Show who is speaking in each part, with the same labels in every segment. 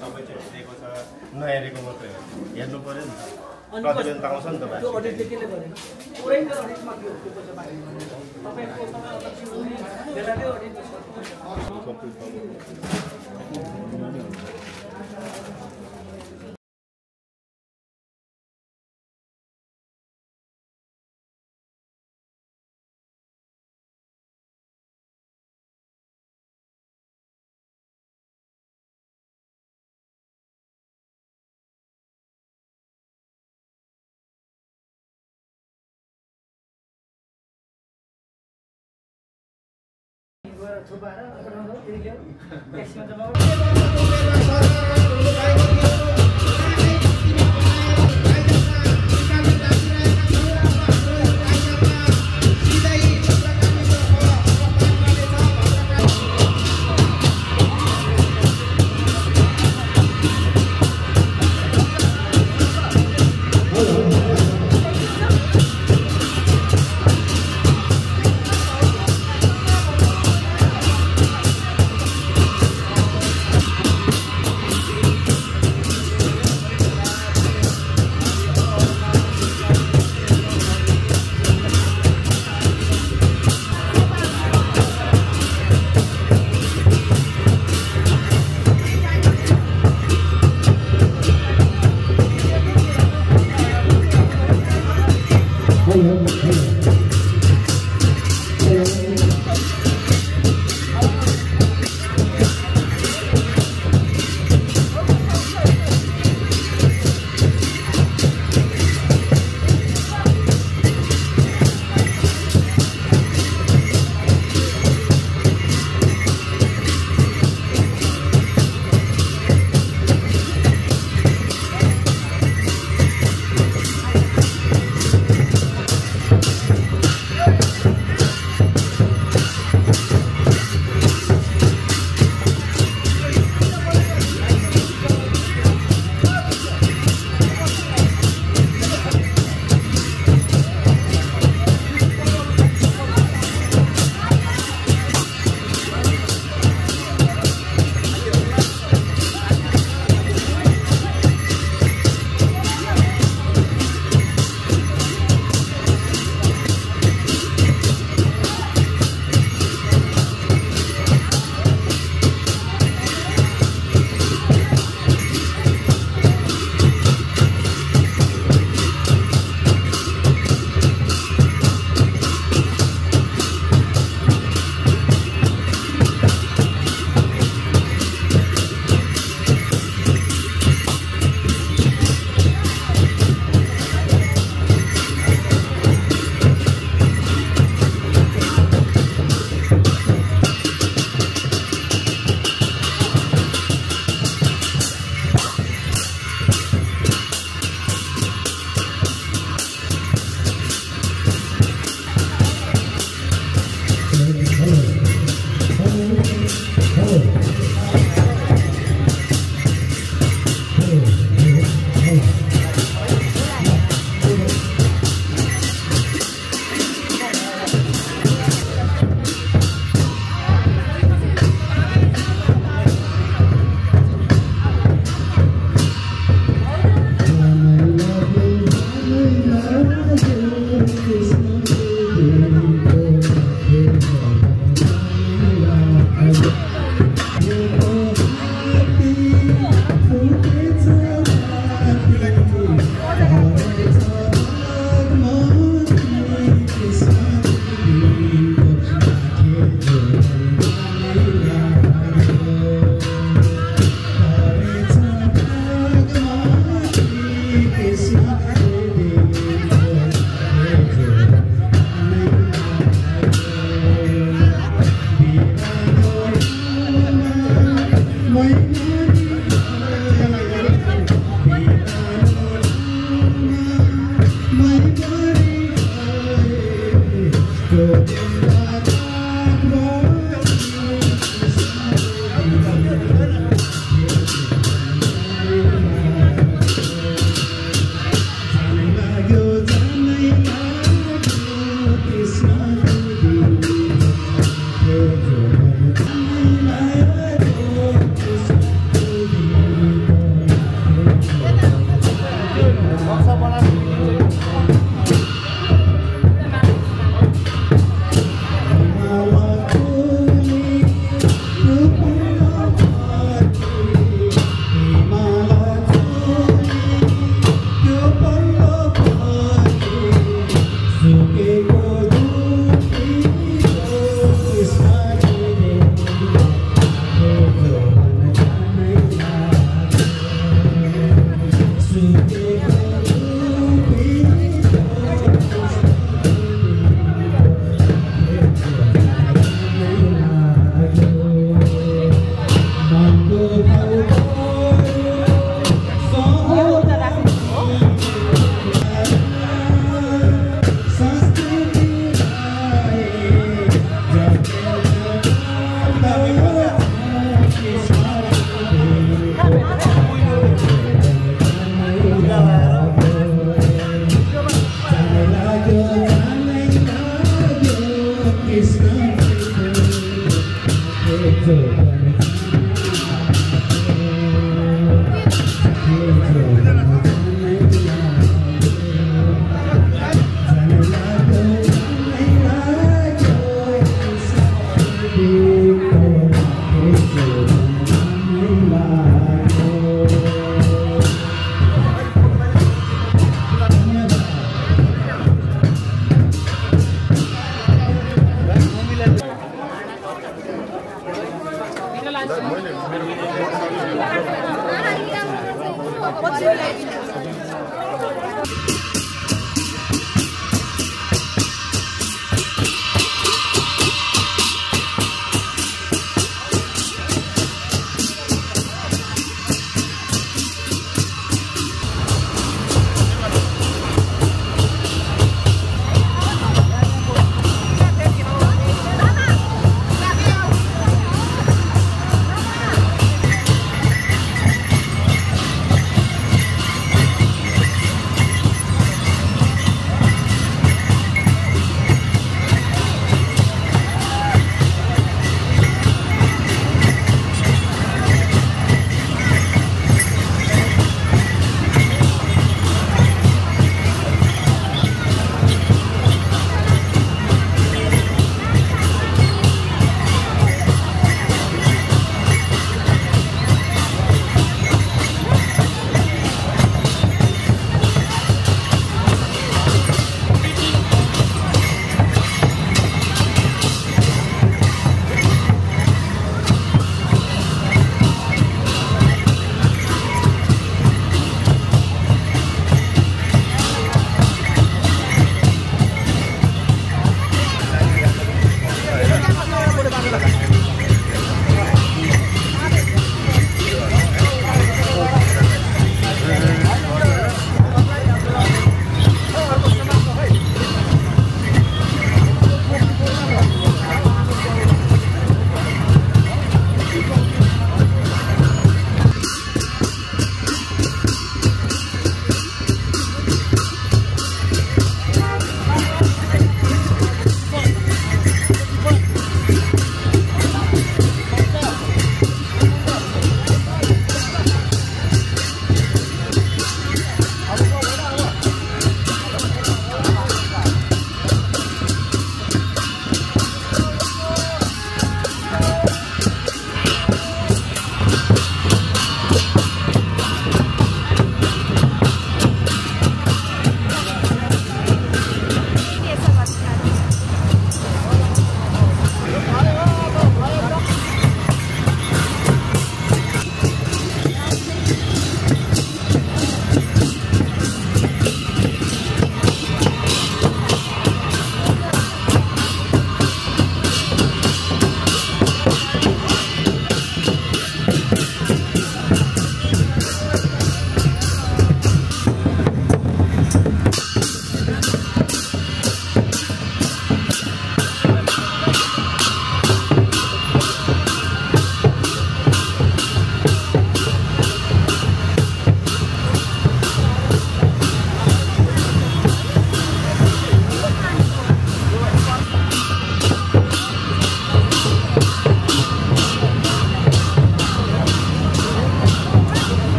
Speaker 1: सबै चाहिँ दिएको छ नहेरेको मात्रै हेर्नु पऱ्यो नि त प्रतिवेदन त आउँछ नि त
Speaker 2: 두바라. 두바라 이렇게
Speaker 3: 백시만 더 먹어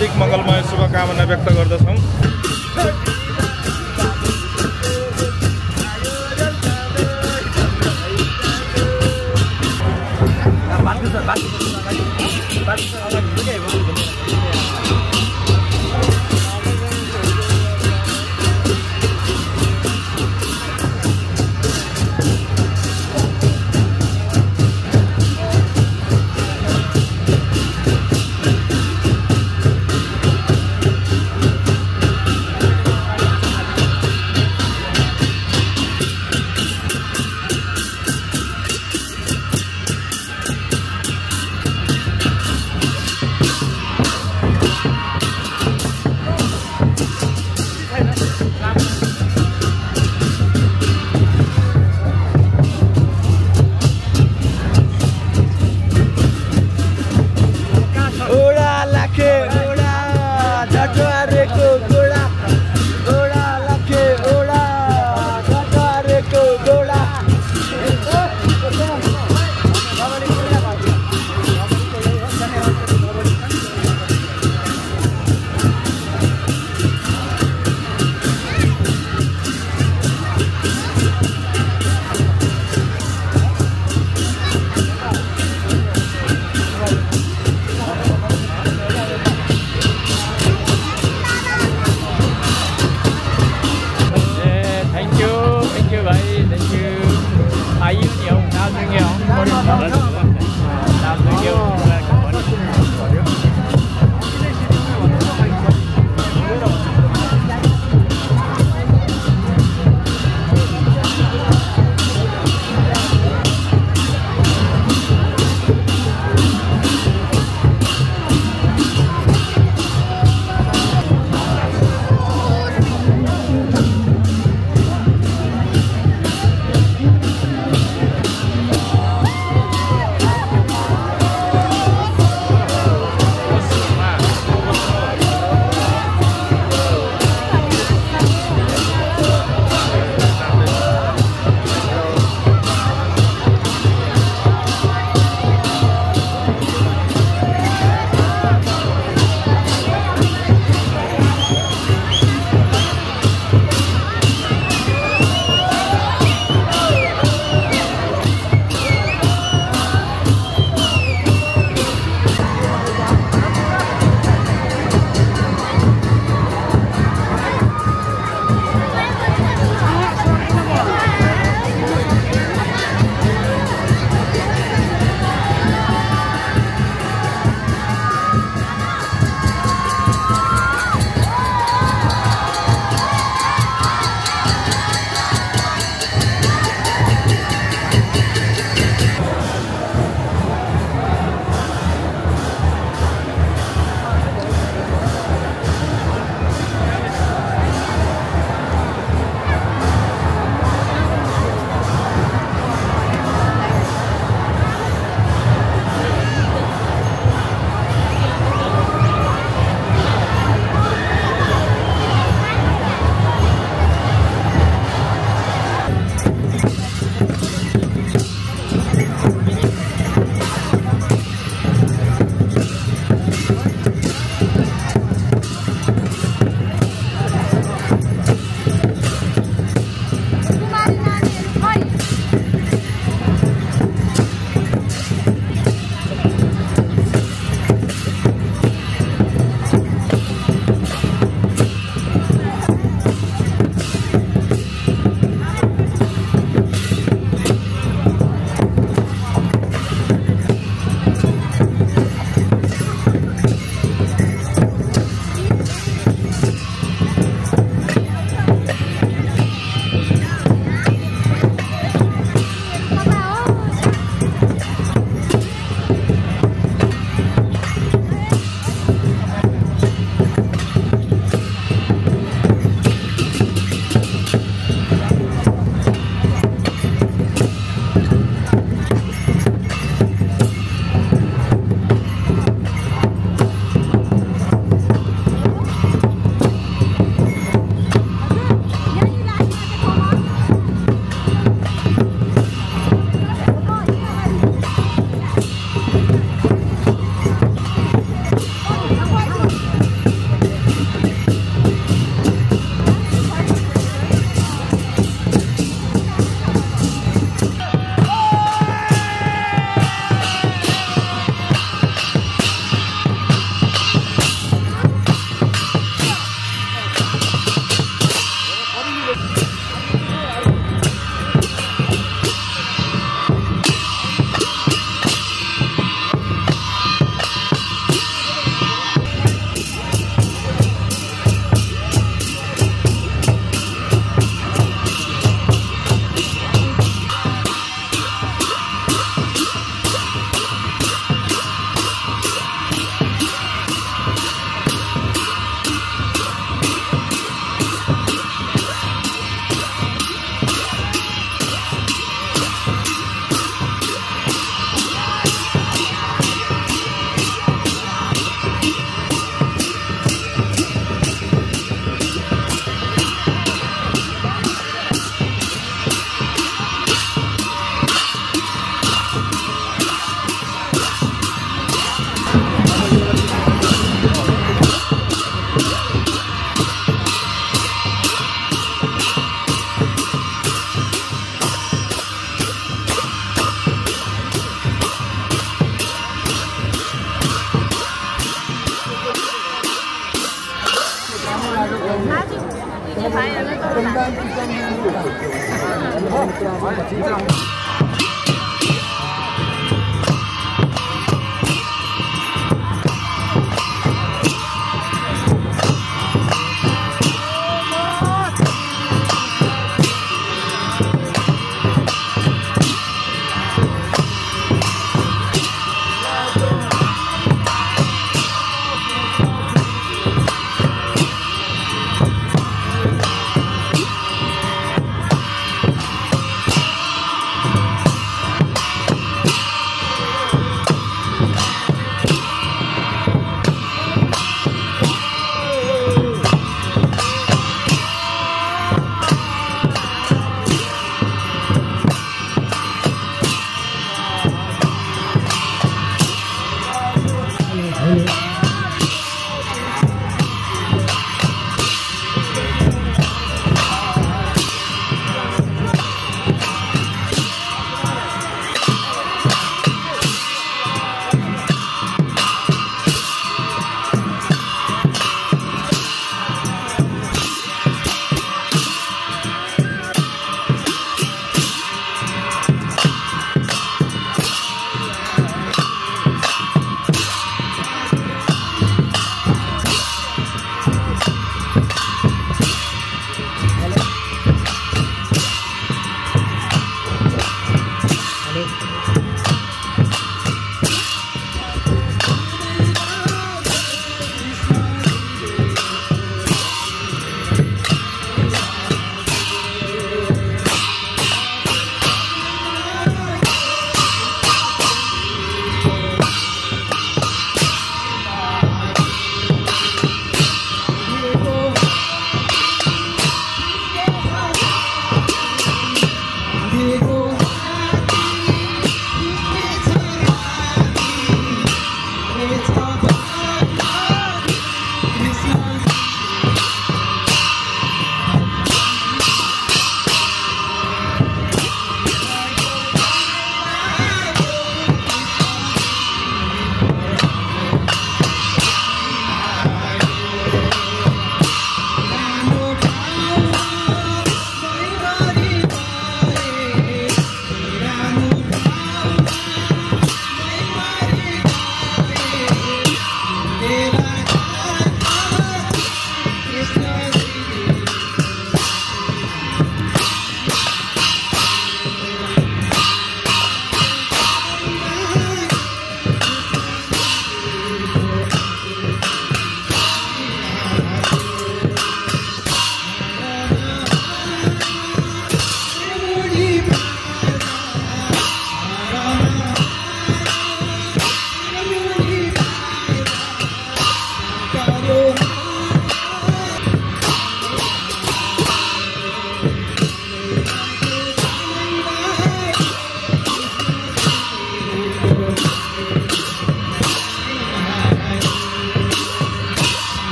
Speaker 3: हार्दिक मङ्गलमय शुभकामना व्यक्त गर्दछौँ।